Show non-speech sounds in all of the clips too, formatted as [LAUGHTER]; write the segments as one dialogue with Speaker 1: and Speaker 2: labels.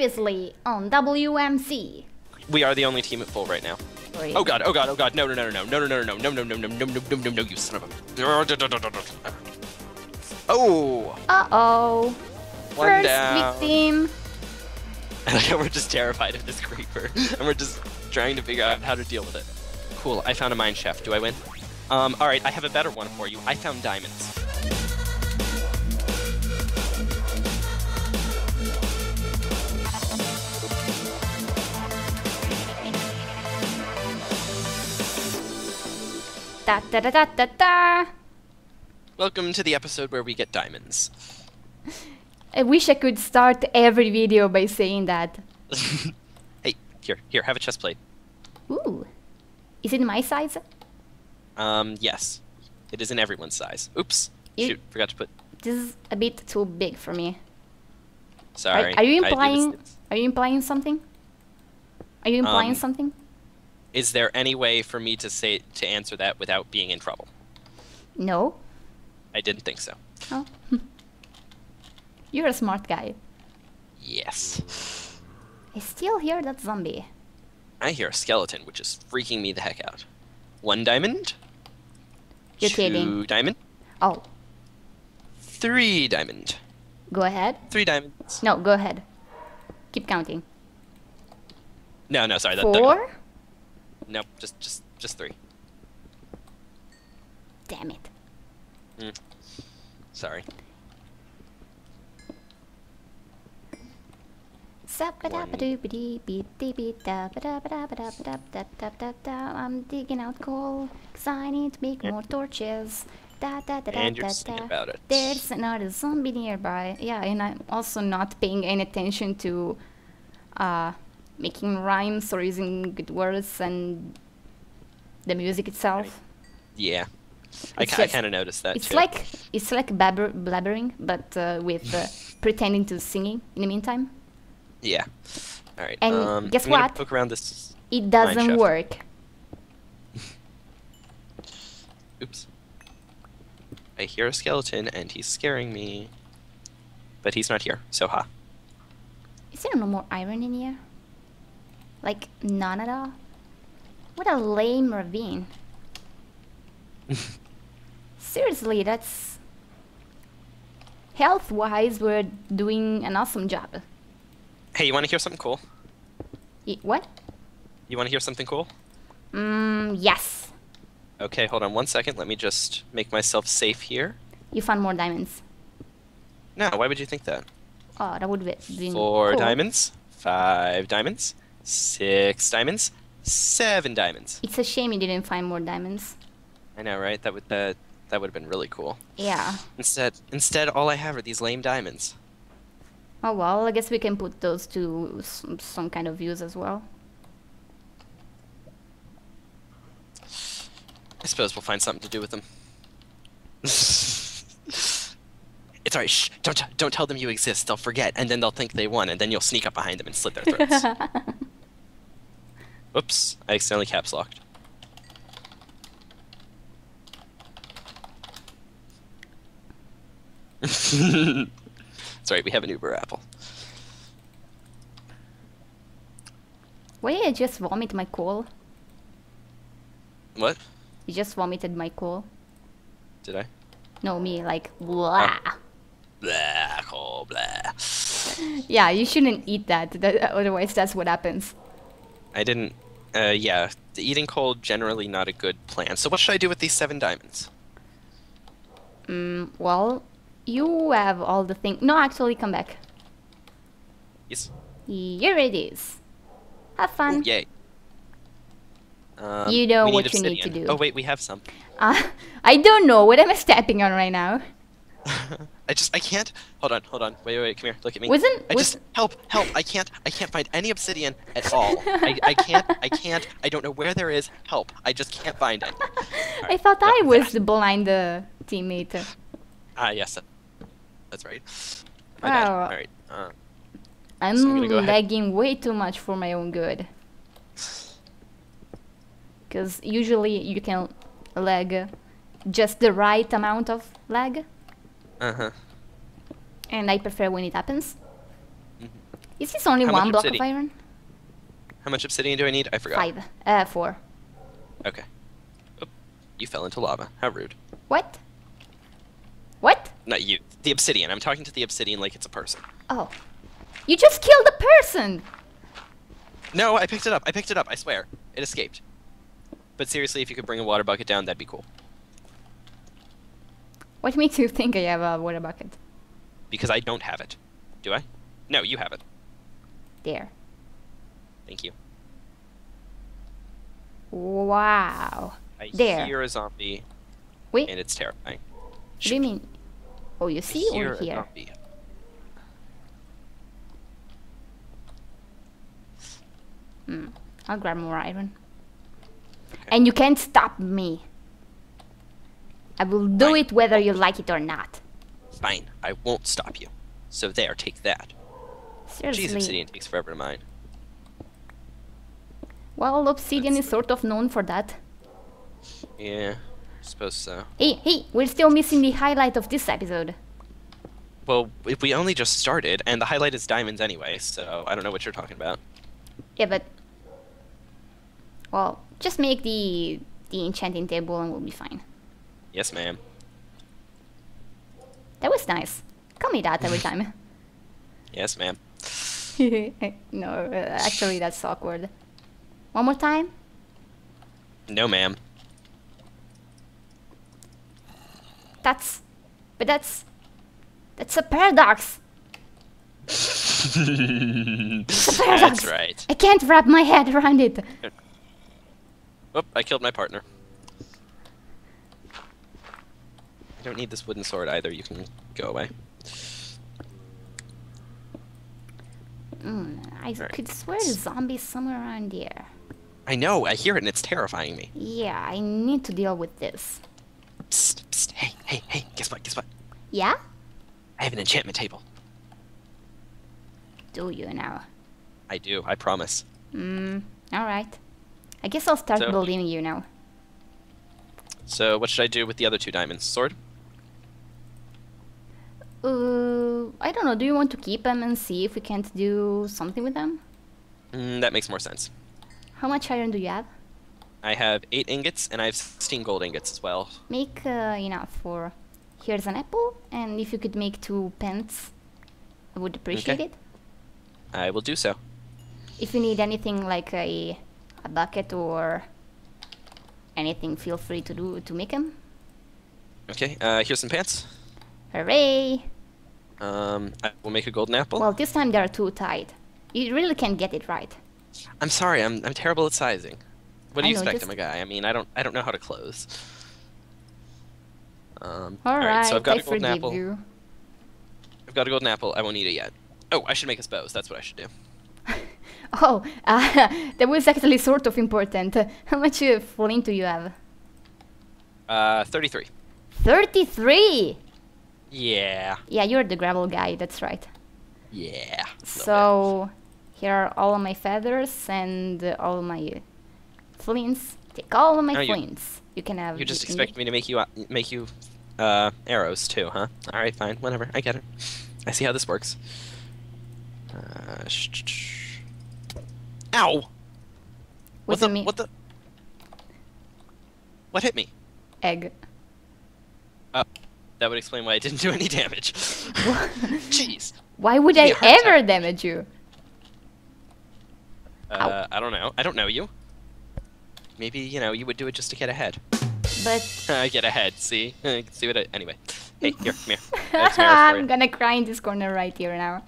Speaker 1: Previously on WMC.
Speaker 2: We are the only team at full right now.
Speaker 1: Sorry.
Speaker 2: Oh god, oh god, oh god, no, no, no, no, no, no, no, no, no, no, no, no, no, no, no, no, no, you son of a... Oh!
Speaker 1: Uh-oh.
Speaker 2: One
Speaker 1: First
Speaker 2: down.
Speaker 1: victim.
Speaker 2: How we're just terrified of this creeper, and we're just trying to figure out how to deal with it. Cool, I found a mine shaft. Do I win? Um, alright, I have a better one for you. I found diamonds.
Speaker 1: Da da da da da da.
Speaker 2: Welcome to the episode where we get diamonds.
Speaker 1: I wish I could start every video by saying that. [LAUGHS]
Speaker 2: hey, here, here, have a chest plate.
Speaker 1: Ooh. Is it my size?
Speaker 2: Um, yes. It is in everyone's size. Oops.
Speaker 1: You-
Speaker 2: Shoot, forgot to put...
Speaker 1: This is a bit too big for me.
Speaker 2: Sorry.
Speaker 1: are you
Speaker 2: it was-
Speaker 1: implying are you implying something? Are you implying
Speaker 2: Um,
Speaker 1: something?
Speaker 2: Is there any way for me to say to answer that without being in trouble?
Speaker 1: No.
Speaker 2: I didn't think so.
Speaker 1: Oh. [LAUGHS] You're a smart guy.
Speaker 2: Yes.
Speaker 1: I still hear that zombie.
Speaker 2: I hear a skeleton, which is freaking me the heck out. One diamond.
Speaker 1: You're
Speaker 2: two
Speaker 1: kidding.
Speaker 2: diamond.
Speaker 1: Oh.
Speaker 2: Three diamond.
Speaker 1: go ahead.
Speaker 2: Three diamonds.
Speaker 1: No, go ahead. Keep counting.
Speaker 2: No, no, sorry. That-
Speaker 1: Four?
Speaker 2: Nope, just, just, just three.
Speaker 1: Damn it.
Speaker 2: Sorry.
Speaker 1: I'm digging out coal, cause I need to make more torches. Da, da, da, da,
Speaker 2: And you're
Speaker 1: da.
Speaker 2: about it.
Speaker 1: There's another zombie nearby. Yeah, and I'm also not paying any attention to uh, making rhymes or using good words and the music itself.
Speaker 2: Yeah. I, I kind of noticed that
Speaker 1: It's
Speaker 2: too.
Speaker 1: like it's like blabber, blabbering, but uh, with uh, [LAUGHS] pretending to singing in the meantime.
Speaker 2: Yeah. All right.
Speaker 1: And
Speaker 2: um,
Speaker 1: guess
Speaker 2: I'm
Speaker 1: what?
Speaker 2: Poke around this.
Speaker 1: It doesn't work. [LAUGHS]
Speaker 2: Oops. I hear a skeleton, and he's scaring me. But he's not here, so ha.
Speaker 1: Is there no more iron in here? Like none at all? What a lame ravine. [LAUGHS] Seriously, that's health-wise we're doing an awesome job.
Speaker 2: Hey, you want to hear something cool?
Speaker 1: Y- what?
Speaker 2: You want to hear something cool?
Speaker 1: Mm, yes.
Speaker 2: Okay, hold on one second. Let me just make myself safe here.
Speaker 1: You found more diamonds.
Speaker 2: No, why would you think that?
Speaker 1: Oh, that would be
Speaker 2: Four
Speaker 1: cool.
Speaker 2: diamonds, five diamonds, six diamonds, seven diamonds.
Speaker 1: It's a shame you didn't find more diamonds.
Speaker 2: I know, right? That would that that would have been really cool.
Speaker 1: Yeah.
Speaker 2: Instead, instead, all I have are these lame diamonds.
Speaker 1: Oh well, I guess we can put those to some, some kind of use as well.
Speaker 2: I suppose we'll find something to do with them. [LAUGHS] it's alright. Shh! Don't don't tell them you exist. They'll forget, and then they'll think they won, and then you'll sneak up behind them and slit their throats. [LAUGHS] Oops! I accidentally caps locked. [LAUGHS] Sorry, we have an Uber Apple.
Speaker 1: Why did I just vomit my coal?
Speaker 2: What?
Speaker 1: You just vomited my coal?
Speaker 2: Did I?
Speaker 1: No, me, like, ah. blah.
Speaker 2: Blah, cool, blah.
Speaker 1: Yeah, you shouldn't eat that, that, otherwise that's what happens.
Speaker 2: I didn't. Uh, yeah, the eating cold generally not a good plan. So what should I do with these seven diamonds?
Speaker 1: Mm, well, you have all the things. No, actually, come back.
Speaker 2: Yes.
Speaker 1: Here it is. Have fun.
Speaker 2: Ooh, yay. Um,
Speaker 1: You know what you need to do.
Speaker 2: Oh wait, we have some.
Speaker 1: Uh, [LAUGHS] I don't know. What I'm I [LAUGHS] stepping on right now?
Speaker 2: I just I can't. Hold on, hold on. Wait, wait, wait. Come here. Look at me.
Speaker 1: Wasn't-
Speaker 2: I just
Speaker 1: was-
Speaker 2: help, help. I can't. I can't find any obsidian at all. [LAUGHS] I, I can't. I can't. I don't know where there is. Help. I just can't find any. [LAUGHS]
Speaker 1: I thought I was
Speaker 2: that-
Speaker 1: the blind uh, teammate.
Speaker 2: Ah, yes. that- That's right. My.
Speaker 1: Wow.
Speaker 2: All right. Uh,
Speaker 1: I'm
Speaker 2: So I'm gonna ahead.
Speaker 1: lagging way too much for my own good. [SIGHS] Because usually you can lag just the right amount of lag,
Speaker 2: uh huh.
Speaker 1: and I prefer when it happens.
Speaker 2: Mhm.
Speaker 1: Is this only
Speaker 2: How
Speaker 1: one block of iron?
Speaker 2: How much obsidian do I need? I forgot.
Speaker 1: Five. Uh, four.
Speaker 2: Okay. Oop. You fell into lava. How rude.
Speaker 1: What? What?
Speaker 2: Not you. The obsidian. I'm talking to the obsidian like it's a person.
Speaker 1: Oh. You just killed a person!
Speaker 2: No, I picked it up. I picked it up. I swear. It escaped. But seriously, if you could bring a water bucket down, that'd be cool.
Speaker 1: What makes you think I have a water bucket?
Speaker 2: Because I don't have it. Do I? No, you have it.
Speaker 1: There.
Speaker 2: Thank you.
Speaker 1: Wow.
Speaker 2: I
Speaker 1: There.
Speaker 2: hear a zombie,
Speaker 1: Wait,
Speaker 2: and it's terrifying.
Speaker 1: what do you mean? Oh, you
Speaker 2: I
Speaker 1: see
Speaker 2: hear
Speaker 1: or
Speaker 2: zombie.
Speaker 1: Hmm. I'll grab more iron. And you can't stop me. I will do
Speaker 2: Fine.
Speaker 1: it whether you like it or not.
Speaker 2: Fine, I won't stop you. So there, take that. Jeez,
Speaker 1: Seriously.
Speaker 2: obsidian takes forever to mine.
Speaker 1: Well, obsidian is sort of known for that.
Speaker 2: Yeah, I suppose so.
Speaker 1: Hey, hey, we're still missing the highlight of this episode.
Speaker 2: Well, if we only just started, and the highlight is diamonds anyway, so I don't know what you're talking about.
Speaker 1: Yeah, but well, just make the the enchanting table and we'll be fine.
Speaker 2: Yes, ma'am.
Speaker 1: That was nice. Call me that every [LAUGHS] time.
Speaker 2: Yes, ma'am. [LAUGHS]
Speaker 1: no, uh, actually that's awkward. One more time.
Speaker 2: No, ma'am.
Speaker 1: That's, but that's, that's a paradox. [LAUGHS]
Speaker 2: That's
Speaker 1: paradox.
Speaker 2: That's right.
Speaker 1: I can't wrap my head around it.
Speaker 2: Oop, I killed my partner. I don't need this wooden sword either. You can go away.
Speaker 1: Mm, I
Speaker 2: Right.
Speaker 1: could swear the zombie's somewhere around here.
Speaker 2: I know. I hear it, and it's terrifying me.
Speaker 1: Yeah, I need to deal with this.
Speaker 2: Psst, psst. Hey, hey, hey. Guess what? Guess what?
Speaker 1: Yeah?
Speaker 2: I have an enchantment table.
Speaker 1: Do you now?
Speaker 2: I do. I promise.
Speaker 1: Hmm. All right. I guess I'll start
Speaker 2: So-
Speaker 1: believing you now.
Speaker 2: So, what should I do with the other two diamonds? Sword?
Speaker 1: Uh, I don't know. Do you want to keep them and see if we can't do something with them?
Speaker 2: Mm, that makes more sense.
Speaker 1: How much iron do you have?
Speaker 2: I have eight ingots, and I have 16 gold ingots as well.
Speaker 1: Make uh, enough for. Here's an apple, and if you could make two pence, I would appreciate
Speaker 2: Okay.
Speaker 1: it.
Speaker 2: I will do so.
Speaker 1: If you need anything like a a bucket or anything, feel free to do to make them.
Speaker 2: Okay, uh, here's some pants.
Speaker 1: Hooray!
Speaker 2: Um, I will make a golden apple.
Speaker 1: Well, this time they are too tight. You really can't get it right.
Speaker 2: I'm sorry, I'm I'm terrible at sizing. What do
Speaker 1: I
Speaker 2: you
Speaker 1: know,
Speaker 2: expect?
Speaker 1: just-
Speaker 2: I'm a guy. I mean, I don't I don't know how to close. Um,
Speaker 1: All right,
Speaker 2: so I've got
Speaker 1: I
Speaker 2: a golden apple.
Speaker 1: you.
Speaker 2: I've got a golden apple. I won't eat it yet. Oh, I should make us bows. That's what I should do. [LAUGHS]
Speaker 1: Oh, uh, [LAUGHS] that was actually sort of important. [LAUGHS] How much uh, flint do you have?
Speaker 2: Uh, 33.
Speaker 1: 33!
Speaker 2: Yeah.
Speaker 1: Yeah, you're the gravel guy, that's right.
Speaker 2: Yeah.
Speaker 1: So, here are all of my feathers and uh, all my flints. Take all of my
Speaker 2: Oh, you-
Speaker 1: flints. You can have.
Speaker 2: You just
Speaker 1: you
Speaker 2: expect me to make you uh, make you uh, arrows too, huh? All right, fine, whatever. I get it. I see how this works. Uh, Ow! What the? What the? What hit me?
Speaker 1: Egg.
Speaker 2: Oh, that would explain why I didn't do any damage. [LAUGHS] Jeez.
Speaker 1: Why would
Speaker 2: I me
Speaker 1: I
Speaker 2: a heart attack.
Speaker 1: ever damage you?
Speaker 2: Uh, I don't know. I don't know you. Maybe you know you would do it just to get ahead.
Speaker 1: But
Speaker 2: I [LAUGHS] get ahead. See? [LAUGHS] see what? I, anyway. Hey, here, come here. I have some arrows for
Speaker 1: I'm gonna cry in this corner right here now.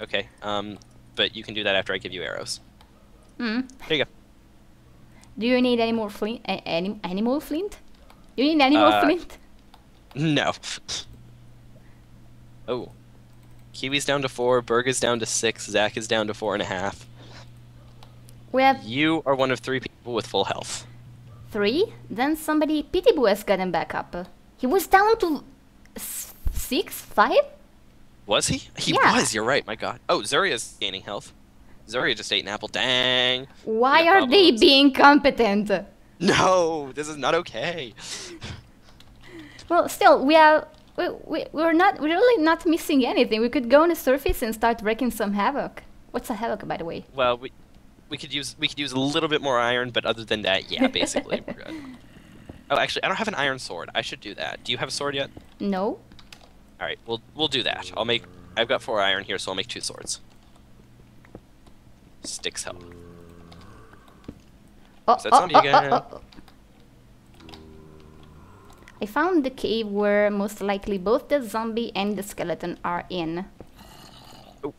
Speaker 2: Okay. Um, but you can do that after I give you arrows.
Speaker 1: Hmm.
Speaker 2: There you go.
Speaker 1: Do you need any more flint? Any animal flint? You need animal
Speaker 2: Uh,
Speaker 1: flint?
Speaker 2: No. [LAUGHS] Oh. Kiwi's down to four, Berg is down to six, Zach is down to four and a half.
Speaker 1: We have
Speaker 2: You are one of three people with full health.
Speaker 1: three. Then somebody, Pityboo has gotten back up. He was down to six, five.
Speaker 2: Was he? He
Speaker 1: Yeah.
Speaker 2: was, you're right, my god. Oh, Zuria's gaining health. Zuria just ate an apple, dang.
Speaker 1: Why are they being competent?
Speaker 2: No, this is not okay.
Speaker 1: Well, still, we have we, we, we're not, we're really not missing anything. We could go on the surface and start wreaking some havoc. What's a havoc, by the way?
Speaker 2: Well, we we could use we could use a little bit more iron, but other than that, yeah, basically we're good. [LAUGHS] Oh, actually, I don't have an iron sword. I should do that. Do you have a sword yet?
Speaker 1: No?
Speaker 2: All right, we'll we'll do that. I'll make. I've got four iron here, so I'll make two swords. Sticks help.
Speaker 1: Oh,
Speaker 2: Is that
Speaker 1: oh,
Speaker 2: zombie
Speaker 1: oh,
Speaker 2: again?
Speaker 1: oh, oh. I found the cave where most likely both the zombie and the skeleton are in. Oh.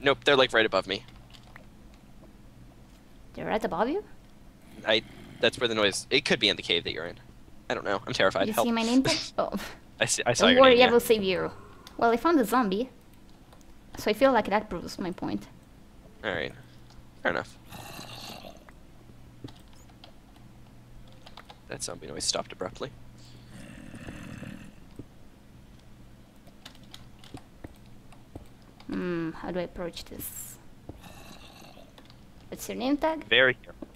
Speaker 2: Nope, they're like right above me.
Speaker 1: They're right above you?
Speaker 2: I. That's where the noise. It could be in the cave that you're in. I don't know. I'm terrified.
Speaker 1: you
Speaker 2: help.
Speaker 1: see my name tag? [LAUGHS] Oh,
Speaker 2: I see. I saw
Speaker 1: don't
Speaker 2: your
Speaker 1: worry,
Speaker 2: name.
Speaker 1: I
Speaker 2: yeah.
Speaker 1: will save you. Well, I found a zombie. So I feel like that proves my point.
Speaker 2: All right. Fair enough. That zombie noise stopped abruptly.
Speaker 1: Hmm, how do I approach this? What's your name tag?
Speaker 2: Very careful.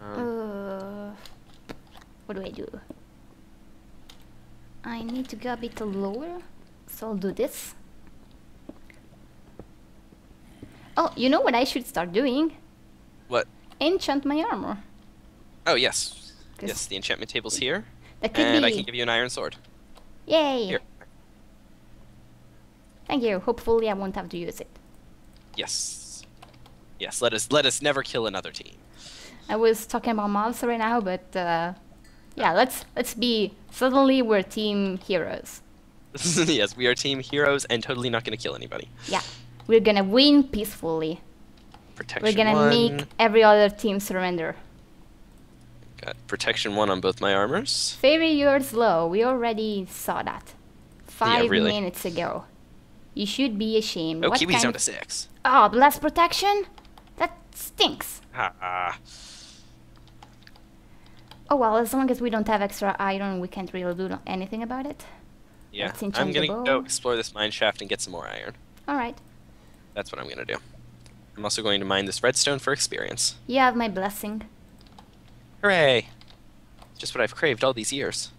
Speaker 2: Um,
Speaker 1: Uh, what do I do? I need to go a bit lower, so I'll do this. Oh, you know what I should start doing?
Speaker 2: what?
Speaker 1: Enchant my armor.
Speaker 2: Oh yes. Yes, the enchantment table's here,
Speaker 1: That could
Speaker 2: and
Speaker 1: be.
Speaker 2: I can give you an iron sword.
Speaker 1: Yay!
Speaker 2: Here.
Speaker 1: Thank you. Hopefully, I won't have to use it.
Speaker 2: Yes. Yes. Let us let us never kill another team.
Speaker 1: I was talking about mobs right now, but uh, yeah, let's let's be. Suddenly, we're team heroes. [LAUGHS]
Speaker 2: yes, we are team heroes and totally not going to kill anybody.
Speaker 1: Yeah, we're gonna win peacefully.
Speaker 2: Protection
Speaker 1: We're gonna
Speaker 2: one.
Speaker 1: make every other team surrender.
Speaker 2: Got protection one on both my armors.
Speaker 1: Fairy, you're slow. We already saw that. Five
Speaker 2: really.
Speaker 1: minutes ago. You should be ashamed.
Speaker 2: Oh,
Speaker 1: What
Speaker 2: Kiwi's down to six.
Speaker 1: Oh, blast protection? That stinks.
Speaker 2: Ah.
Speaker 1: Oh well, as long as we don't have extra iron, we can't really do anything about it.
Speaker 2: Yeah, I'm gonna go explore this mine shaft and get some more iron.
Speaker 1: Alright.
Speaker 2: That's what I'm gonna do. I'm also going to mine this redstone for experience.
Speaker 1: You have my blessing.
Speaker 2: Hooray! Just what I've craved all these years.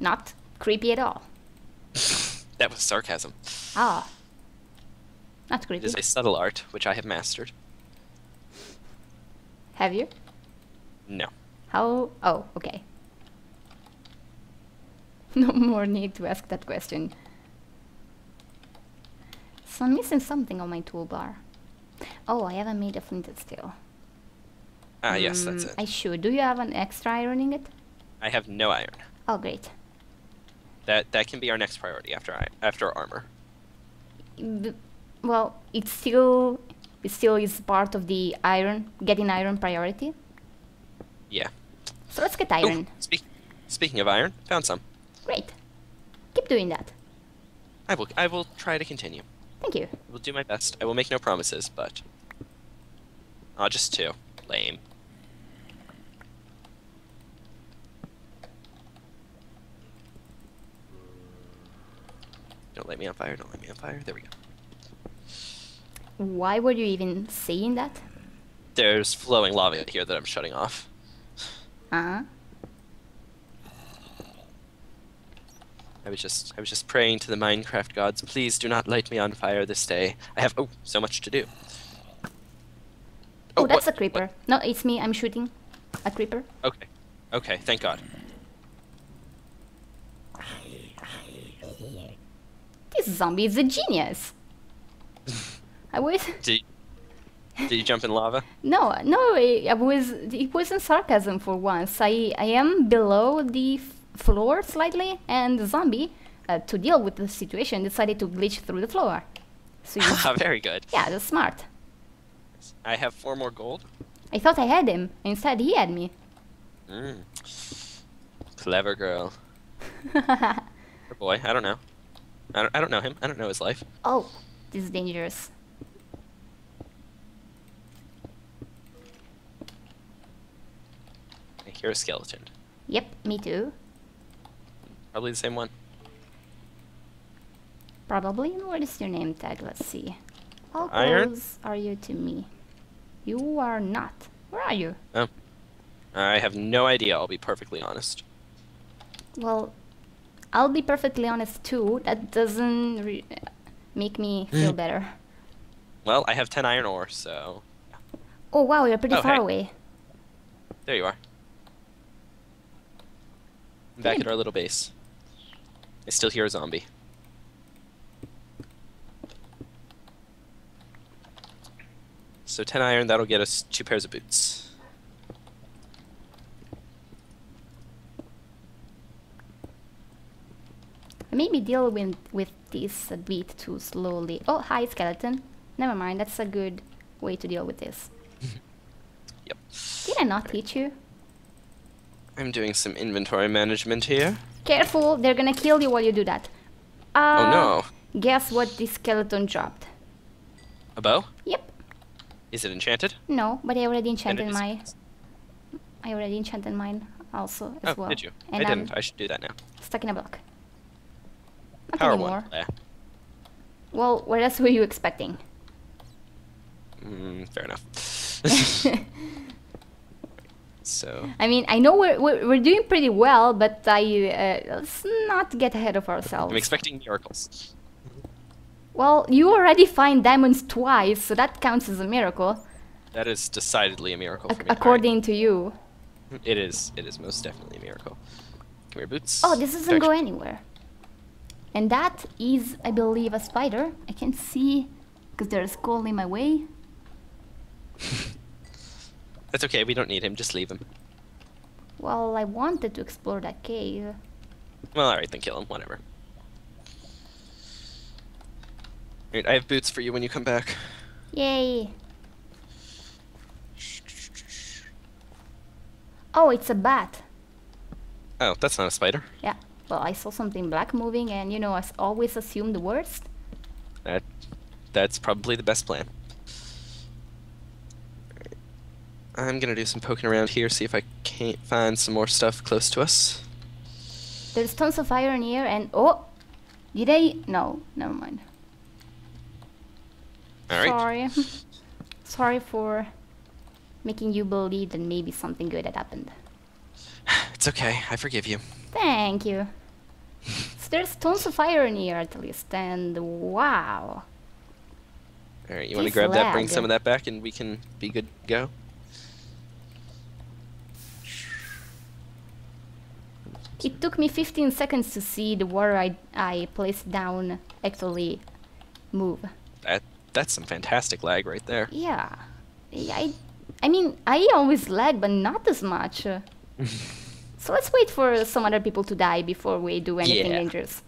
Speaker 1: Not creepy at all. [LAUGHS]
Speaker 2: that was sarcasm.
Speaker 1: Ah. Not
Speaker 2: It
Speaker 1: creepy.
Speaker 2: is a subtle art, which I have mastered.
Speaker 1: Have you?
Speaker 2: No.
Speaker 1: How? Oh, okay. [LAUGHS] No more need to ask that question. So I'm missing something on my toolbar. Oh, I haven't made a flint and steel.
Speaker 2: Ah, yes, that's
Speaker 1: Mm,
Speaker 2: it.
Speaker 1: I should. Do you have an extra iron it?
Speaker 2: I have no iron.
Speaker 1: Oh, great.
Speaker 2: That that can be our next priority after I, after armor.
Speaker 1: B- well, it still it still is part of the iron getting iron priority.
Speaker 2: Yeah.
Speaker 1: So let's get
Speaker 2: Ooh,
Speaker 1: iron.
Speaker 2: speak, speaking of iron, found some.
Speaker 1: Great. Keep doing that.
Speaker 2: I will I will try to continue.
Speaker 1: Thank you.
Speaker 2: I will do my best. I will make no promises, but oh, just two. Lame. Don't light me on fire. Don't light me on fire. There we go.
Speaker 1: Why were you even saying that?
Speaker 2: There's flowing lava here that I'm shutting off.
Speaker 1: Uh-huh.
Speaker 2: I was just I was just praying to the Minecraft gods, please do not light me on fire this day. I have oh so much to do.
Speaker 1: Oh, that's
Speaker 2: what-
Speaker 1: a creeper. No, it's me. I'm shooting a creeper.
Speaker 2: Okay. Okay, thank God.
Speaker 1: This zombie is a genius. I was [LAUGHS]
Speaker 2: Did Did you jump in lava?
Speaker 1: no, no. I, I was. It wasn't sarcasm for once. I I am below the f- floor slightly, and the zombie, uh, to deal with the situation, decided to glitch through the floor. So you, [LAUGHS]
Speaker 2: Ah, Very good.
Speaker 1: yeah, that's smart.
Speaker 2: I have four more gold.
Speaker 1: I thought I had him. Instead, he had me.
Speaker 2: Mm. Clever girl. [LAUGHS] Boy, I don't know. I don't, I don't know him. I don't know his life.
Speaker 1: oh, this is dangerous.
Speaker 2: I hear a skeleton.
Speaker 1: Yep, me too.
Speaker 2: Probably the same one.
Speaker 1: Probably. What is your name tag? Let's see. How
Speaker 2: Iron?
Speaker 1: close are you to me? You are not. Where are you?
Speaker 2: Oh. I have no idea. I'll be perfectly honest.
Speaker 1: Well, I'll be perfectly honest too. That doesn't re- make me feel mm. better.
Speaker 2: Well, I have 10 iron ore, so
Speaker 1: Oh wow, you're pretty
Speaker 2: Oh,
Speaker 1: far
Speaker 2: hey.
Speaker 1: away.
Speaker 2: there you are. I'm back at our little base. I still hear a zombie. So 10 iron, that'll get us two pairs of boots.
Speaker 1: Maybe deal with with this a bit too slowly. Oh, hi skeleton. Never mind. That's a good way to deal with this. [LAUGHS]
Speaker 2: Yep.
Speaker 1: Did I not teach you?
Speaker 2: I'm doing some inventory management here.
Speaker 1: Careful, they're gonna kill you while you do that. Uh,
Speaker 2: oh no.
Speaker 1: Guess what this skeleton dropped?
Speaker 2: A bow?
Speaker 1: Yep.
Speaker 2: Is it enchanted?
Speaker 1: No, but I already enchanted my. I already enchanted mine also as
Speaker 2: Oh,
Speaker 1: well.
Speaker 2: did you?
Speaker 1: And
Speaker 2: I
Speaker 1: I'm
Speaker 2: didn't. I should do that now.
Speaker 1: stuck in a block.
Speaker 2: Power
Speaker 1: anymore.
Speaker 2: one. Yeah.
Speaker 1: Well, what else were you expecting?
Speaker 2: Mm, fair enough. [LAUGHS] so
Speaker 1: I mean, I know we're we're, we're doing pretty well, but I uh, let's not get ahead of ourselves.
Speaker 2: I'm expecting miracles.
Speaker 1: well, you already find diamonds twice, so that counts as a miracle,
Speaker 2: That is decidedly a miracle
Speaker 1: ac-
Speaker 2: for me. Alright.
Speaker 1: according to you.
Speaker 2: It is. It is most definitely a miracle. Come here, boots.
Speaker 1: Oh, this doesn't go anywhere. And that is, I believe, a spider. I can't see because there's coal in my way. [LAUGHS]
Speaker 2: That's okay. We don't need him. Just leave him.
Speaker 1: Well, I wanted to explore that cave.
Speaker 2: Well, all right, then kill him. Whatever. Alright, I have boots for you when you come back.
Speaker 1: Yay! Oh, it's a bat.
Speaker 2: Oh, that's not a spider.
Speaker 1: Yeah. Well, I saw something black moving, and you know, I always assume the worst.
Speaker 2: That, that's probably the best plan. I'm gonna do some poking around here, see if I can't find some more stuff close to us.
Speaker 1: There's tons of iron here, and oh, did I? No, never mind.
Speaker 2: All right.
Speaker 1: Sorry. [LAUGHS] Sorry for making you believe that maybe something good had happened. [SIGHS]
Speaker 2: It's okay. I forgive you.
Speaker 1: Thank you. so there's tons of iron here at least, and wow.
Speaker 2: All right, you want to grab that, bring some of that back, and we can be good to go.
Speaker 1: It took me 15 seconds to see the water I, I placed down actually move.
Speaker 2: That that's some fantastic lag right there.
Speaker 1: Yeah. I, I mean, I always lag, but not as much. [LAUGHS] So let's wait for some other people to die before we do anything
Speaker 2: Yeah.
Speaker 1: dangerous.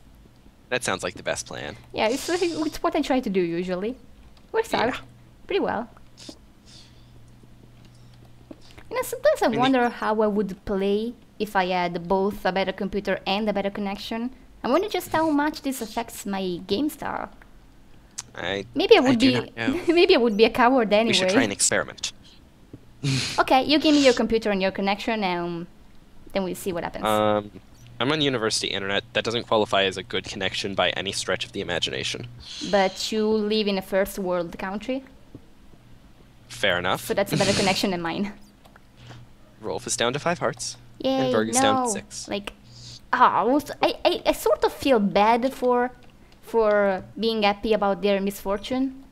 Speaker 2: That sounds like the best plan.
Speaker 1: Yeah, it's, it's what I try to do usually. Works out pretty well. You know, sometimes I
Speaker 2: Really?
Speaker 1: wonder how I would play if I had both a better computer and a better connection. I wonder just how much this affects my game style.
Speaker 2: I
Speaker 1: Maybe I would
Speaker 2: do
Speaker 1: be [LAUGHS] maybe I would be a coward anyway.
Speaker 2: We should try an experiment. [LAUGHS] [LAUGHS]
Speaker 1: okay, you give me your computer and your connection and then we'll see what happens.
Speaker 2: Um, I'm on university internet. That doesn't qualify as a good connection by any stretch of the imagination.
Speaker 1: but you live in a first world country,
Speaker 2: Fair enough.
Speaker 1: so that's a better connection than mine. [LAUGHS]
Speaker 2: Rolf is down to five hearts.
Speaker 1: Yay,
Speaker 2: Berg is
Speaker 1: no.
Speaker 2: down to six.
Speaker 1: Like, I, was, I, I, I sort of feel bad for, for being happy about their misfortune,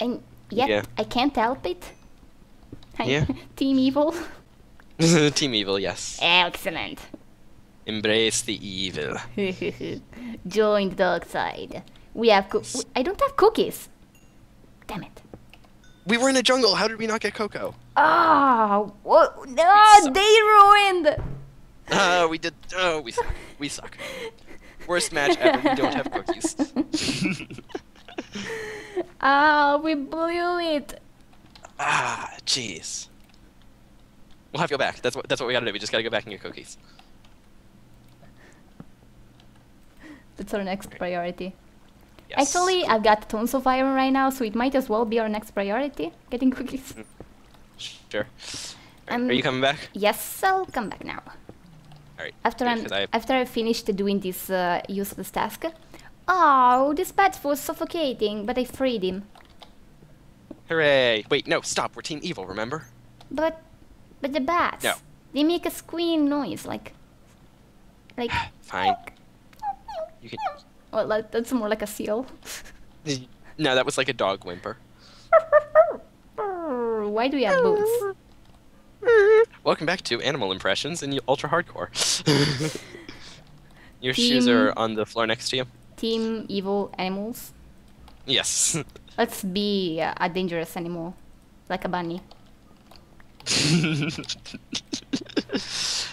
Speaker 1: and yet
Speaker 2: Yeah.
Speaker 1: I can't help it. [LAUGHS] I-
Speaker 2: Yeah. [LAUGHS]
Speaker 1: Team evil. [LAUGHS]
Speaker 2: Team evil, yes.
Speaker 1: Excellent.
Speaker 2: Embrace the evil. [LAUGHS]
Speaker 1: Join the dark side. We have. Coo- w- I don't have cookies. Damn it.
Speaker 2: We were in a jungle. How did we not get cocoa?
Speaker 1: Ah, what? No, they ruined.
Speaker 2: Ah, we did. Oh, we suck. We suck. Worst match ever. We don't have cookies. [LAUGHS]
Speaker 1: Ah, we blew it.
Speaker 2: ah, jeez. We'll have to go back. That's what. That's what we gotta do. We just gotta go back and get cookies.
Speaker 1: That's our next priority.
Speaker 2: Yes.
Speaker 1: Actually, I've got tons of iron right now, so it might as well be our next priority. Getting cookies.
Speaker 2: Sure.
Speaker 1: Um,
Speaker 2: are you coming back?
Speaker 1: Yes, I'll come back now.
Speaker 2: All right.
Speaker 1: After
Speaker 2: I-
Speaker 1: after I finished doing this uh, useless task. Oh, this bat was suffocating, but I freed him.
Speaker 2: Hooray! Wait, no, stop. We're Team Evil. Remember?
Speaker 1: But, but the bats.
Speaker 2: No.
Speaker 1: They make a squealing noise, like, like. [SIGHS]
Speaker 2: Fine. You can.
Speaker 1: Well, that, that's more like a seal. [LAUGHS]
Speaker 2: No, that was like a dog whimper.
Speaker 1: Why do we have boots? [LAUGHS]
Speaker 2: Welcome back to Animal Impressions in Ultra Hardcore. [LAUGHS] Your
Speaker 1: Team-
Speaker 2: shoes are on the floor next to you?
Speaker 1: Team evil animals.
Speaker 2: Yes.
Speaker 1: Let's be uh, a dangerous animal, like a bunny. [LAUGHS]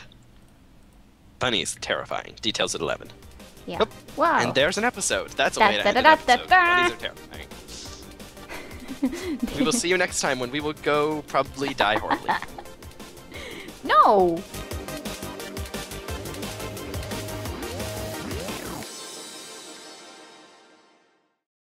Speaker 2: Bunny is terrifying. Details at 11.
Speaker 1: Yeah.
Speaker 2: Yep.
Speaker 1: Wow.
Speaker 2: And there's an episode. That's a
Speaker 1: Da-
Speaker 2: way to
Speaker 1: da-
Speaker 2: end an
Speaker 1: da- da-
Speaker 2: episode.
Speaker 1: da-
Speaker 2: Bunnies are terrifying. we will see you next time when we will go probably die horribly. [LAUGHS]
Speaker 1: no.